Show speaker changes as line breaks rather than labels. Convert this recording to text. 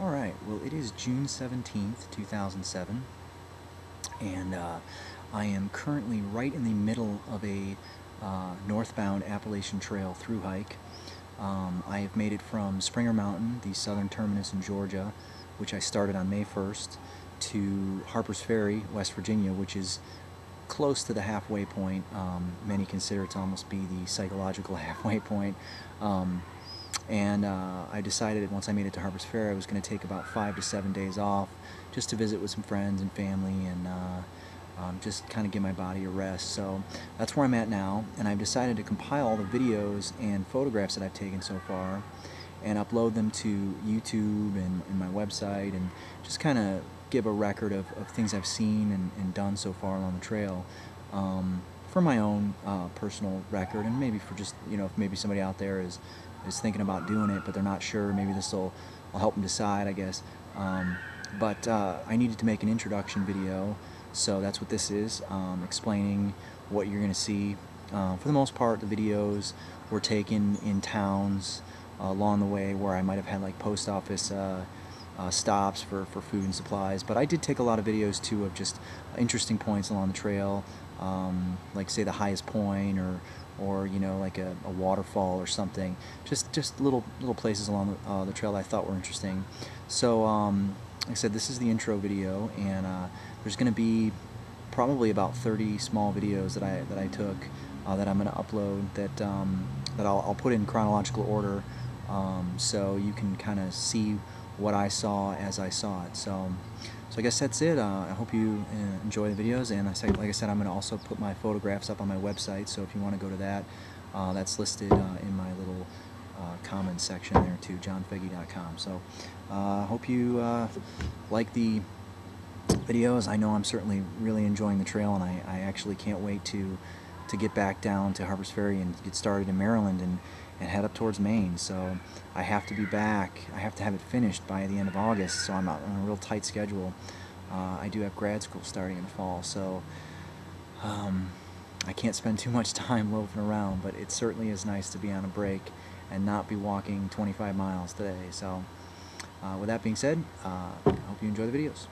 Alright, well it is June 17th, 2007, and uh, I am currently right in the middle of a uh, northbound Appalachian Trail through hike. Um, I have made it from Springer Mountain, the southern terminus in Georgia, which I started on May 1st, to Harper's Ferry, West Virginia, which is close to the halfway point. Um, many consider it to almost be the psychological halfway point. Um, and uh, I decided once I made it to Harper's Ferry I was going to take about five to seven days off just to visit with some friends and family and uh, um, just kind of give my body a rest. So that's where I'm at now and I've decided to compile all the videos and photographs that I've taken so far and upload them to YouTube and, and my website and just kind of give a record of, of things I've seen and, and, done so far along the trail. Um, for my own uh, personal record and maybe for just you know if maybe somebody out there is is thinking about doing it but they're not sure. Maybe this will, will help them decide I guess. Um, but uh, I needed to make an introduction video. So that's what this is um, explaining what you're gonna see. Uh, for the most part the videos were taken in towns uh, along the way where I might have had like post office uh, uh, stops for, for food and supplies. But I did take a lot of videos too of just interesting points along the trail um, like say the highest point or or you know like a, a waterfall or something. Just just little little places along the, uh, the trail I thought were interesting. So um, like I said this is the intro video and uh, there's gonna be probably about 30 small videos that I that I took uh, that I'm gonna upload that um, that I'll, I'll, put in chronological order um, so you can kind of see what I saw as I saw it. So so I guess that's it. Uh, I hope you uh, enjoy the videos, and like I said, I'm going to also put my photographs up on my website. So if you want to go to that, uh, that's listed uh, in my little uh, comments section there too, johnfegy.com. So I hope you like the videos. I know I'm certainly really enjoying the trail, and I, I actually can't wait to to get back down to Harper's Ferry and get started in Maryland and and head up towards Maine. So I have to be back. I have to have it finished by the end of August. So I'm on a real tight schedule. Uh, I do have grad school starting in the fall, so um, I can't spend too much time loafing around. But it certainly is nice to be on a break and not be walking 25 miles today. So uh, with that being said, uh, I hope you enjoy the videos.